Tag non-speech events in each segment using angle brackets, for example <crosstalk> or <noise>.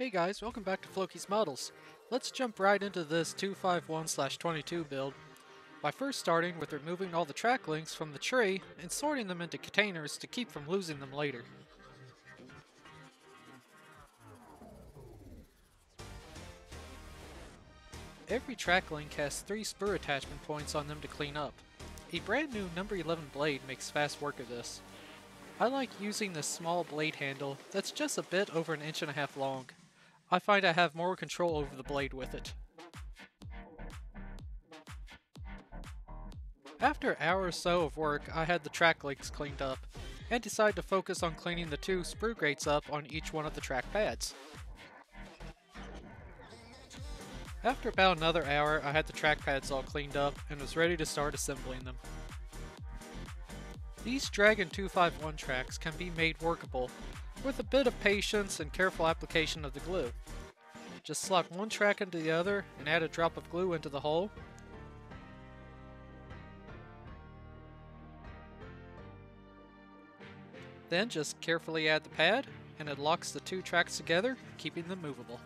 Hey guys, welcome back to Floki's Models. Let's jump right into this 251-22 build by first starting with removing all the track links from the tree and sorting them into containers to keep from losing them later. Every track link has three sprue attachment points on them to clean up. A brand new number 11 blade makes fast work of this. I like using this small blade handle that's just a bit over an inch and a half long. I find I have more control over the blade with it. After an hour or so of work, I had the track links cleaned up, and decided to focus on cleaning the two sprue gates up on each one of the track pads. After about another hour, I had the track pads all cleaned up and was ready to start assembling them. These Dragon 251 tracks can be made workable with a bit of patience and careful application of the glue. Just slot one track into the other and add a drop of glue into the hole. Then just carefully add the pad and it locks the two tracks together, keeping them movable.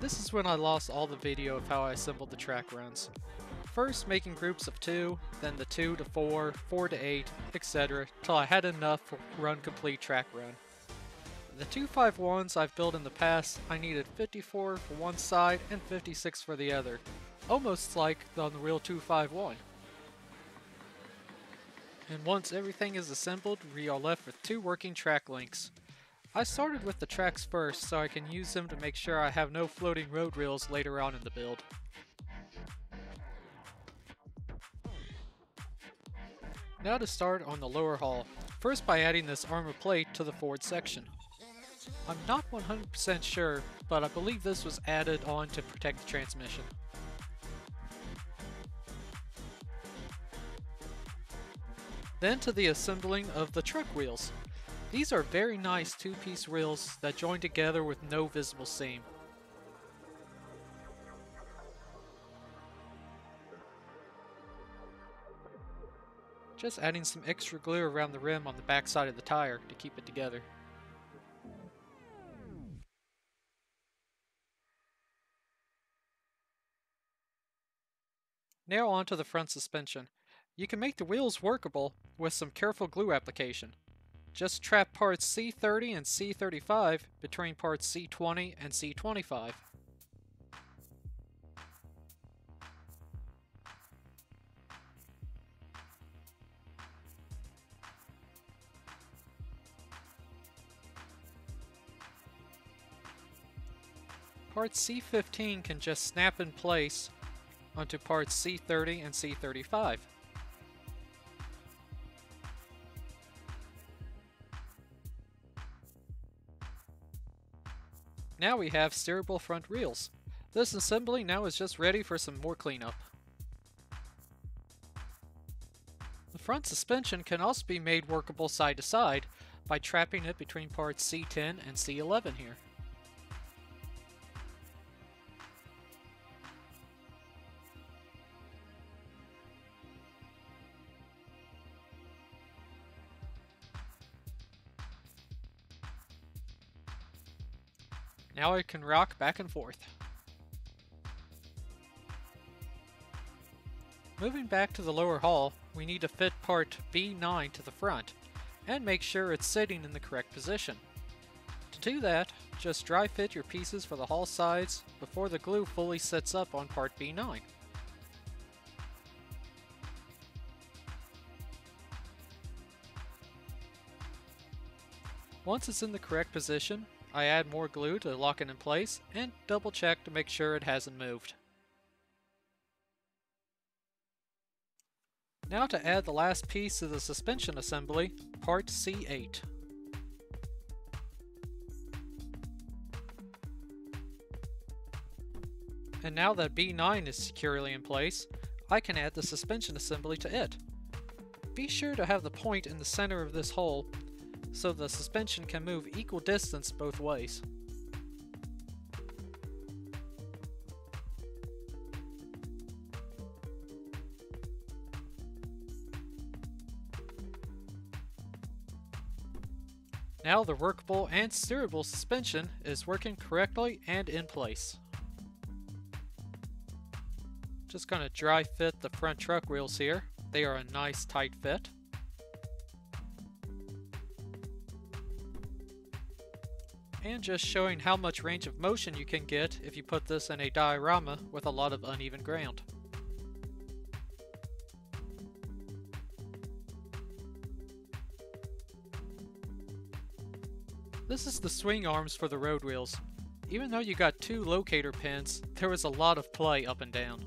This is when I lost all the video of how I assembled the track runs. First making groups of 2, then the 2 to 4, 4 to 8, etc. till I had enough for run complete track run. The 251s I've built in the past, I needed 54 for one side and 56 for the other, almost like the real 251. And once everything is assembled, we are left with two working track links. I started with the tracks first so I can use them to make sure I have no floating road wheels later on in the build. Now to start on the lower hull, first by adding this armor plate to the forward section. I'm not 100% sure, but I believe this was added on to protect the transmission. Then to the assembling of the truck wheels. These are very nice two-piece wheels that join together with no visible seam. Just adding some extra glue around the rim on the back side of the tire to keep it together. Now onto the front suspension. You can make the wheels workable with some careful glue application. Just trap parts C30 and C35 between parts C20 and C25. Parts C15 can just snap in place onto parts C30 and C35. Now we have steerable front wheels. This assembly now is just ready for some more cleanup. The front suspension can also be made workable side to side by trapping it between parts C10 and C11 here. Now I can rock back and forth. Moving back to the lower hull, we need to fit part B9 to the front, and make sure it's sitting in the correct position. To do that, just dry fit your pieces for the hull sides before the glue fully sets up on part B9. Once it's in the correct position, I add more glue to lock it in place and double check to make sure it hasn't moved. Now to add the last piece of the suspension assembly, part C8. And now that B9 is securely in place, I can add the suspension assembly to it. Be sure to have the point in the center of this hole so the suspension can move equal distance both ways. Now the workable and steerable suspension is working correctly and in place. Just gonna dry fit the front truck wheels here. They are a nice tight fit. Just showing how much range of motion you can get if you put this in a diorama with a lot of uneven ground. This is the swing arms for the road wheels. Even though you got two locator pins, there was a lot of play up and down.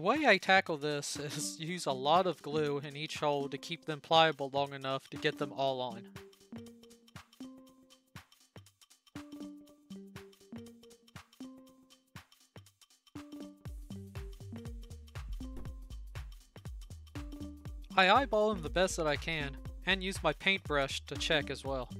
The way I tackle this is use a lot of glue in each hole to keep them pliable long enough to get them all on. I eyeball them the best that I can, and use my paintbrush to check as well.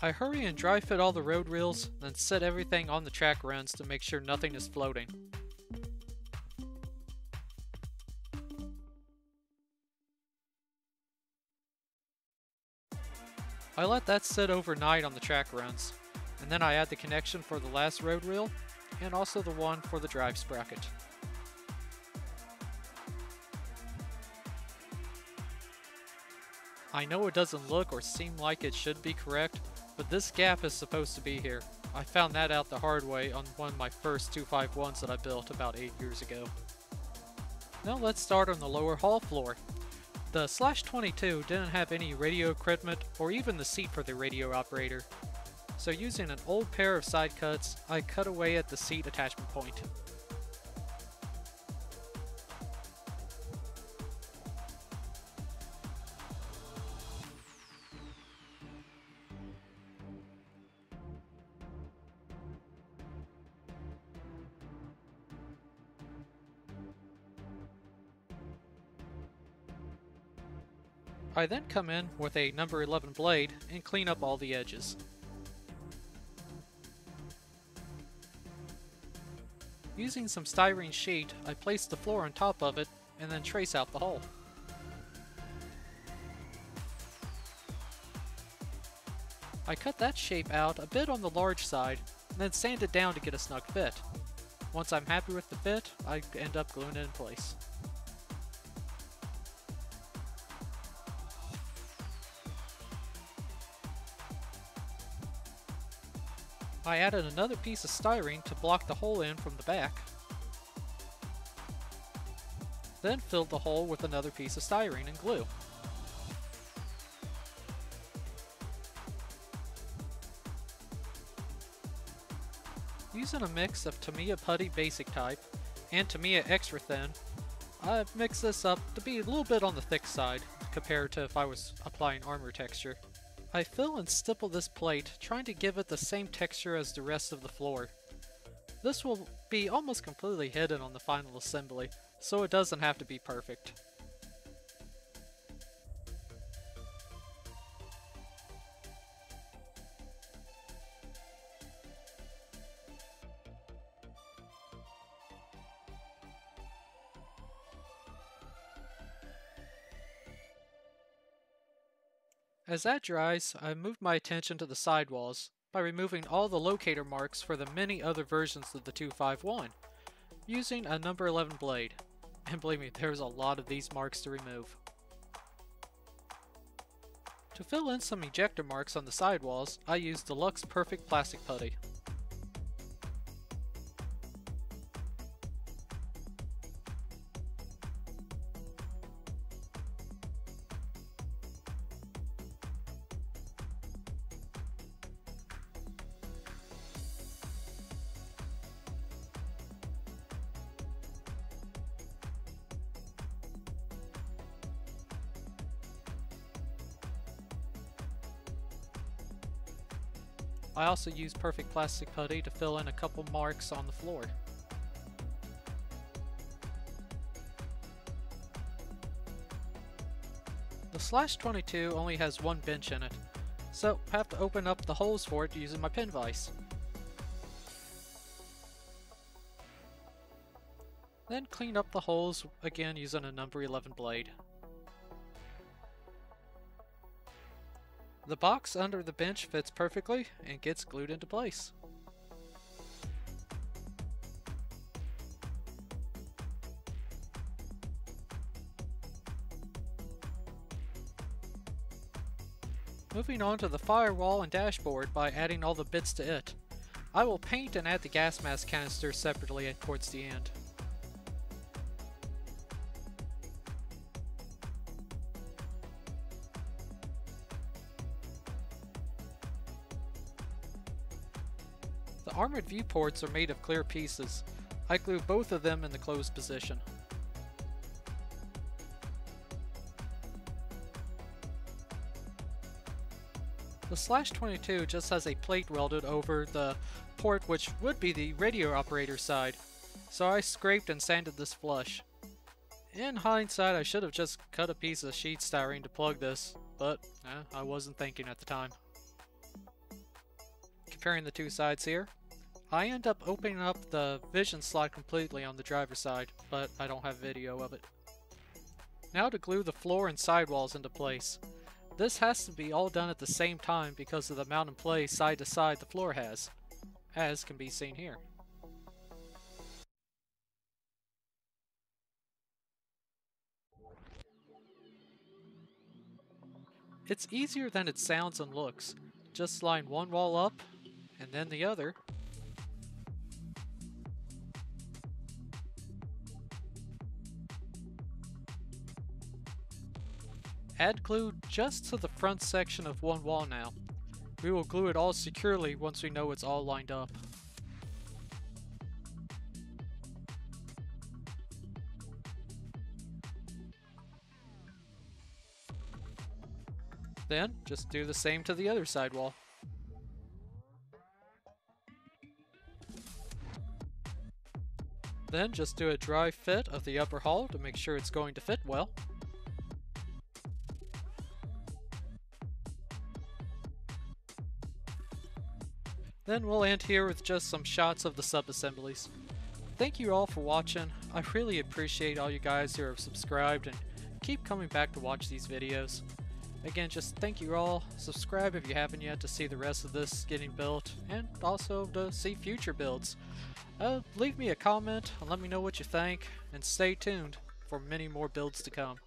I hurry and dry fit all the road wheels, then set everything on the track runs to make sure nothing is floating. I let that sit overnight on the track runs, and then I add the connection for the last road wheel, and also the one for the drive sprocket. I know it doesn't look or seem like it should be correct, but this gap is supposed to be here. I found that out the hard way on one of my first 251s that I built about 8 years ago. Now let's start on the lower hull floor. The Slash 22 didn't have any radio equipment or even the seat for the radio operator. So using an old pair of side cuts, I cut away at the seat attachment point. I then come in with a number 11 blade and clean up all the edges. Using some styrene sheet, I place the floor on top of it and then trace out the hole. I cut that shape out a bit on the large side and then sand it down to get a snug fit. Once I'm happy with the fit, I end up gluing it in place. I added another piece of styrene to block the hole in from the back. Then filled the hole with another piece of styrene and glue. Using a mix of Tamiya Putty Basic Type and Tamiya Extra Thin, I've mixed this up to be a little bit on the thick side compared to if I was applying armor texture. I fill and stipple this plate, trying to give it the same texture as the rest of the floor. This will be almost completely hidden on the final assembly, so it doesn't have to be perfect. As that dries, I moved my attention to the sidewalls by removing all the locator marks for the many other versions of the 251, using a number 11 blade. <laughs> And believe me, there's a lot of these marks to remove. To fill in some ejector marks on the sidewalls, I used Deluxe Perfect Plastic Putty. I also use Perfect Plastic Putty to fill in a couple marks on the floor. The Slash 22 only has one bench in it, so I have to open up the holes for it using my pin vise. Then clean up the holes again using a number 11 blade. The box under the bench fits perfectly and gets glued into place. Moving on to the firewall and dashboard by adding all the bits to it. I will paint and add the gas mask canister separately towards the end. Armored viewports are made of clear pieces. I glue both of them in the closed position. The Slash 22 just has a plate welded over the port which would be the radio operator side, so I scraped and sanded this flush. In hindsight, I should have just cut a piece of sheet styrene to plug this, but eh, I wasn't thinking at the time. Comparing the two sides here, I end up opening up the vision slot completely on the driver's side, but I don't have video of it. Now to glue the floor and sidewalls into place. This has to be all done at the same time because of the mount and play side to side the floor has, as can be seen here. It's easier than it sounds and looks. Just line one wall up, and then the other, Add glue just to the front section of one wall now. We will glue it all securely once we know it's all lined up. Then, just do the same to the other side wall. Then just do a dry fit of the upper hull to make sure it's going to fit well. Then we'll end here with just some shots of the sub-assemblies. Thank you all for watching. I really appreciate all you guys who have subscribed and keep coming back to watch these videos. Again, just thank you all. Subscribe if you haven't yet to see the rest of this getting built and also to see future builds. Uh, leave me a comment and let me know what you think and stay tuned for many more builds to come.